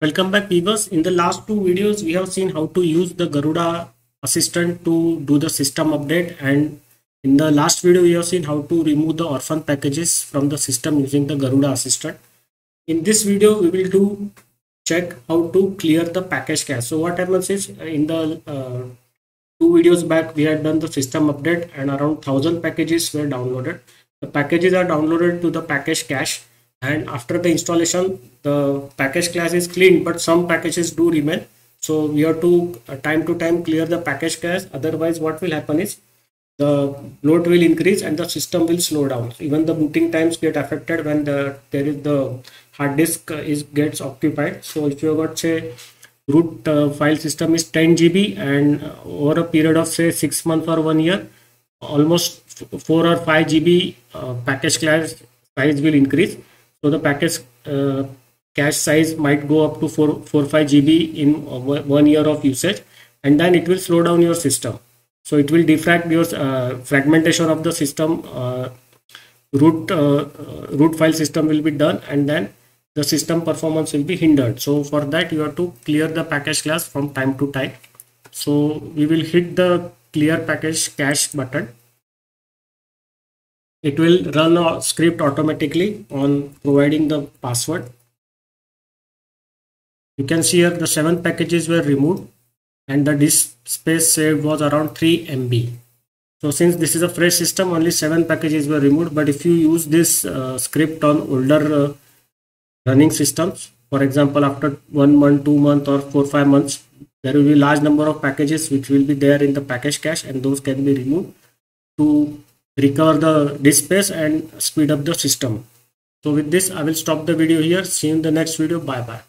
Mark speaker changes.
Speaker 1: Welcome back viewers. In the last two videos, we have seen how to use the Garuda assistant to do the system update and in the last video, we have seen how to remove the orphan packages from the system using the Garuda assistant. In this video, we will do check how to clear the package cache. So what happens is in the uh, two videos back, we had done the system update and around 1000 packages were downloaded. The packages are downloaded to the package cache and after the installation the package cache is clean but some packages do remain. So we have to uh, time to time clear the package cache otherwise what will happen is the load will increase and the system will slow down. Even the booting times get affected when the there is the hard disk is gets occupied. So if you have got say root uh, file system is 10 gb and uh, over a period of say six months or one year almost 4 or 5 gb uh, package cache size will increase so the package uh, cache size might go up to 4, 4 5 GB in one year of usage and then it will slow down your system. So it will defrag your uh, fragmentation of the system uh, root uh, root file system will be done and then the system performance will be hindered. So for that you have to clear the package cache from time to time. So we will hit the clear package cache button it will run a script automatically on providing the password. You can see here the seven packages were removed and the disk space saved was around 3 MB. So since this is a fresh system, only seven packages were removed. But if you use this uh, script on older uh, running systems, for example, after one month, two month or four, five months, there will be large number of packages which will be there in the package cache and those can be removed to recover the disk space and speed up the system. So with this i will stop the video here. See you in the next video. Bye bye